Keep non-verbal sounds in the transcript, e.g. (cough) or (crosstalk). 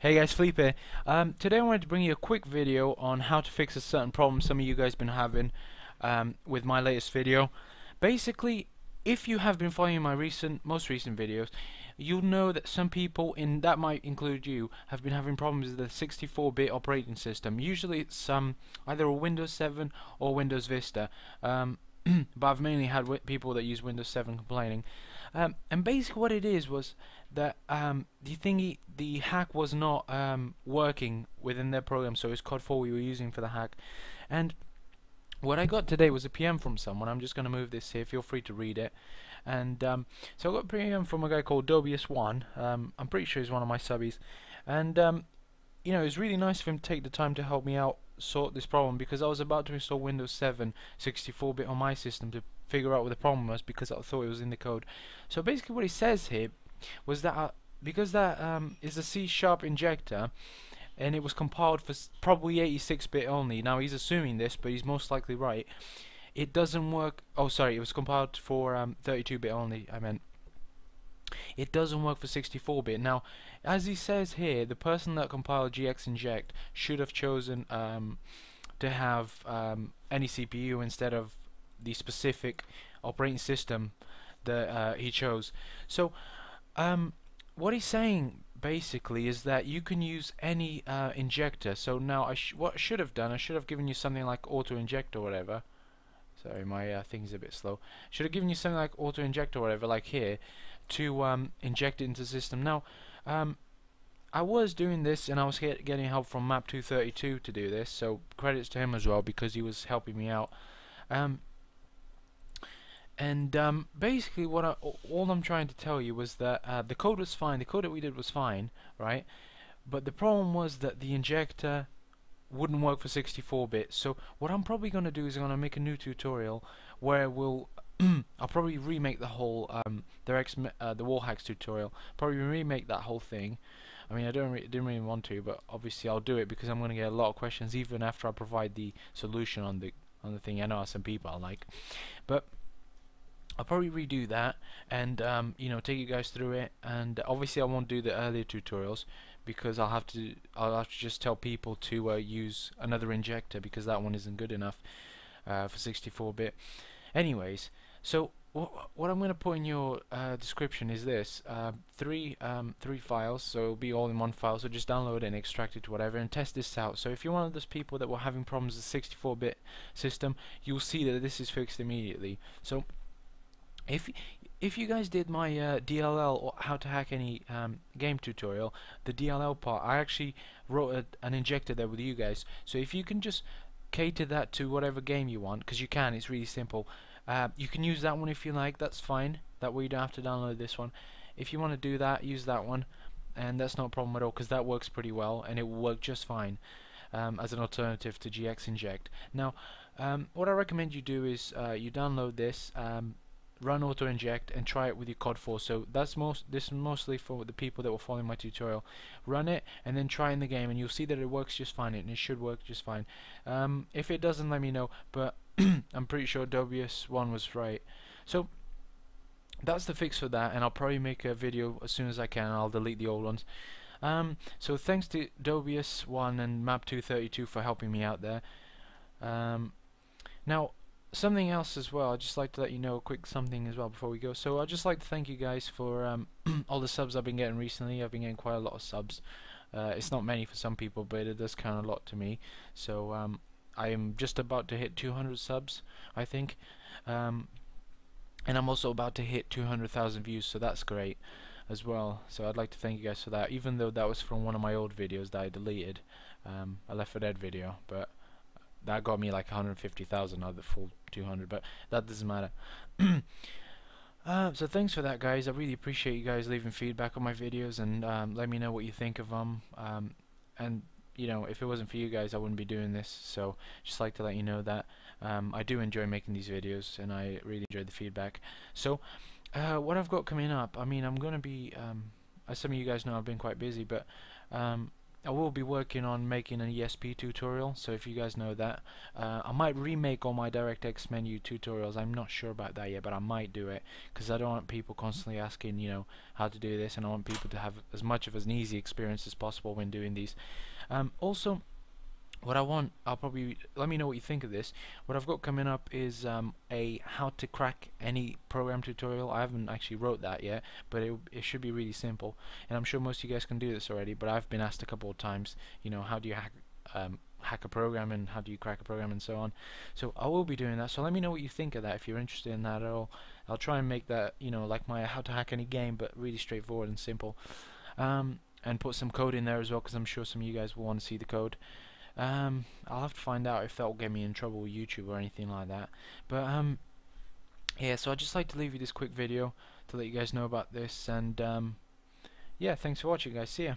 Hey guys, Felipe. Um, today I wanted to bring you a quick video on how to fix a certain problem some of you guys have been having um, with my latest video. Basically, if you have been following my recent, most recent videos, you'll know that some people, in that might include you, have been having problems with the 64-bit operating system. Usually it's um, either a Windows 7 or Windows Vista. Um, (clears throat) but I've mainly had people that use Windows 7 complaining. Um, and basically what it is was that um, the thingy, the hack was not um, working within their program, so it's COD4 we were using for the hack. And what I got today was a PM from someone. I'm just going to move this here. Feel free to read it. And um, so I got a PM from a guy called dobbias1. Um, I'm pretty sure he's one of my subbies. And um, you know, it was really nice of him to take the time to help me out sort this problem because I was about to install Windows 7 64-bit on my system to figure out what the problem was because I thought it was in the code. So basically what he says here was that uh, because that um, is a C-sharp injector and it was compiled for probably 86-bit only. Now he's assuming this, but he's most likely right. It doesn't work. Oh, sorry, it was compiled for 32-bit um, only. I meant it doesn't work for 64-bit. Now, as he says here, the person that compiled GX Inject should have chosen um, to have um, any CPU instead of the specific operating system that uh, he chose. So, um, what he's saying basically is that you can use any uh, injector. So now, I sh what I should have done, I should have given you something like auto inject or whatever. Sorry, my uh, thing's a bit slow. Should have given you something like auto inject or whatever, like here, to um, inject it into the system. Now, um, I was doing this and I was get, getting help from maptwo32 to do this, so credits to him as well because he was helping me out. Um, and um, basically, what I, all I'm trying to tell you was that uh, the code was fine. The code that we did was fine, right? But the problem was that the injector wouldn't work for 64-bit. So what I'm probably going to do is I'm going to make a new tutorial where we'll I'll probably remake the whole um, the, uh, the wall hacks tutorial. Probably remake that whole thing. I mean, I don't re didn't really want to, but obviously I'll do it because I'm going to get a lot of questions even after I provide the solution on the on the thing. I know some people are like, but I'll probably redo that and um, you know take you guys through it. And obviously I won't do the earlier tutorials because I'll have to I'll have to just tell people to uh, use another injector because that one isn't good enough uh, for 64-bit. Anyways. So what I'm going to put in your uh, description is this: uh, three um, three files, so it'll be all in one file. So just download it and extract it to whatever, and test this out. So if you're one of those people that were having problems with 64-bit system, you'll see that this is fixed immediately. So if if you guys did my uh, DLL or how to hack any um, game tutorial, the DLL part, I actually wrote a, an injector there with you guys. So if you can just cater that to whatever game you want, because you can, it's really simple. Uh, you can use that one if you like, that's fine. That way you don't have to download this one. If you want to do that, use that one. And that's not a problem at all because that works pretty well and it will work just fine um, as an alternative to GX Inject. Now, um, what I recommend you do is uh, you download this, um, run auto inject and try it with your COD4 so that's most this is mostly for the people that were following my tutorial run it and then try in the game and you'll see that it works just fine and it should work just fine um, if it doesn't let me know but (clears throat) I'm pretty sure dobbias one was right. So that's the fix for that, and I'll probably make a video as soon as I can. I'll delete the old ones. Um, so thanks to dobbias one and maptwo32 for helping me out there. Um, now something else as well. I'd just like to let you know a quick something as well before we go. So I'd just like to thank you guys for um, (clears throat) all the subs I've been getting recently. I've been getting quite a lot of subs. Uh, it's not many for some people, but it does count a lot to me. So um, I am just about to hit 200 subs, I think. Um, and I'm also about to hit 200,000 views, so that's great as well. So I'd like to thank you guys for that, even though that was from one of my old videos that I deleted, um, a Left 4 Dead video, but that got me like 150,000 out of the full 200, but that doesn't matter. (clears throat) uh, so thanks for that, guys. I really appreciate you guys leaving feedback on my videos and um, let me know what you think of them. Um, and you know, if it wasn't for you guys, I wouldn't be doing this. So, just like to let you know that um, I do enjoy making these videos, and I really enjoy the feedback. So, uh, what I've got coming up, I mean, I'm to be, um, as some of you guys know, I've been quite busy, but um, I will be working on making an ESP tutorial, so if you guys know that, uh, I might remake all my DirectX menu tutorials. I'm not sure about that yet, but I might do it because I don't want people constantly asking, you know, how to do this, and I want people to have as much of an easy experience as possible when doing these. Um, also, what I want, I'll probably let me know what you think of this. What I've got coming up is um, a how to crack any program tutorial. I haven't actually wrote that yet, but it, it should be really simple. And I'm sure most of you guys can do this already. But I've been asked a couple of times, you know, how do you hack um, hack a program and how do you crack a program and so on. So I will be doing that. So let me know what you think of that if you're interested in that at all. I'll try and make that, you know, like my how to hack any game, but really straightforward and simple. Um, and put some code in there as well because I'm sure some of you guys will want to see the code. Um, I'll have to find out if that will get me in trouble with YouTube or anything like that. But um, yeah, so I'd just like to leave you this quick video to let you guys know about this. And um, yeah, thanks for watching, guys. See ya.